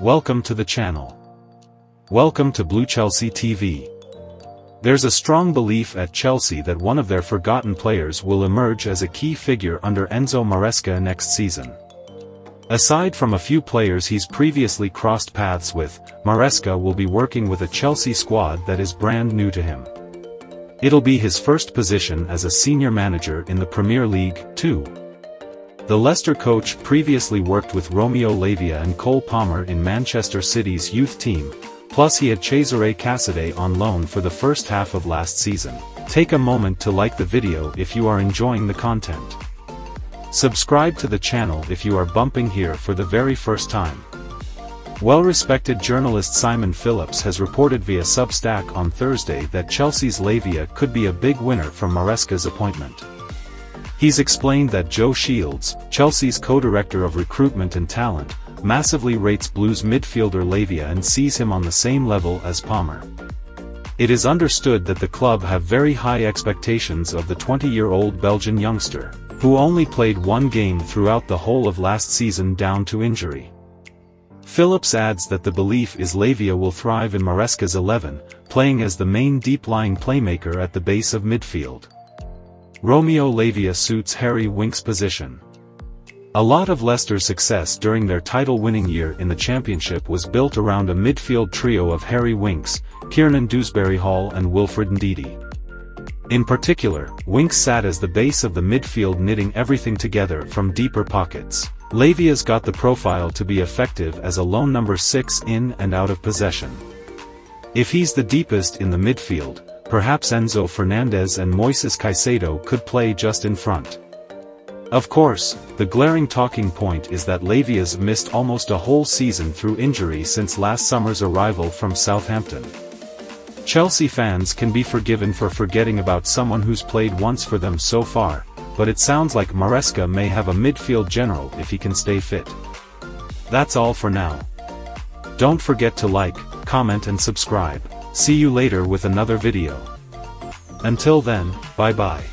Welcome to the channel. Welcome to Blue Chelsea TV. There's a strong belief at Chelsea that one of their forgotten players will emerge as a key figure under Enzo Maresca next season. Aside from a few players he's previously crossed paths with, Maresca will be working with a Chelsea squad that is brand new to him. It'll be his first position as a senior manager in the Premier League, too. The Leicester coach previously worked with Romeo Lavia and Cole Palmer in Manchester City's youth team, plus he had Cesare Casadei on loan for the first half of last season. Take a moment to like the video if you are enjoying the content. Subscribe to the channel if you are bumping here for the very first time. Well-respected journalist Simon Phillips has reported via Substack on Thursday that Chelsea's Lavia could be a big winner from Maresca's appointment. He's explained that Joe Shields, Chelsea's co-director of recruitment and talent, massively rates Blues midfielder Lavia and sees him on the same level as Palmer. It is understood that the club have very high expectations of the 20-year-old Belgian youngster, who only played one game throughout the whole of last season down to injury. Phillips adds that the belief is Lavia will thrive in Maresca's 11, playing as the main deep-lying playmaker at the base of midfield. Romeo Lavia suits Harry Winks' position. A lot of Leicester's success during their title-winning year in the championship was built around a midfield trio of Harry Winks, Kiernan Dewsbury Hall and Wilfred Ndidi. In particular, Winks sat as the base of the midfield knitting everything together from deeper pockets. Lavia's got the profile to be effective as a lone number 6 in and out of possession. If he's the deepest in the midfield, perhaps Enzo Fernandez and Moises Caicedo could play just in front. Of course, the glaring talking point is that Lavia's missed almost a whole season through injury since last summer's arrival from Southampton. Chelsea fans can be forgiven for forgetting about someone who's played once for them so far, but it sounds like Maresca may have a midfield general if he can stay fit. That's all for now. Don't forget to like, comment and subscribe. See you later with another video. Until then, bye bye.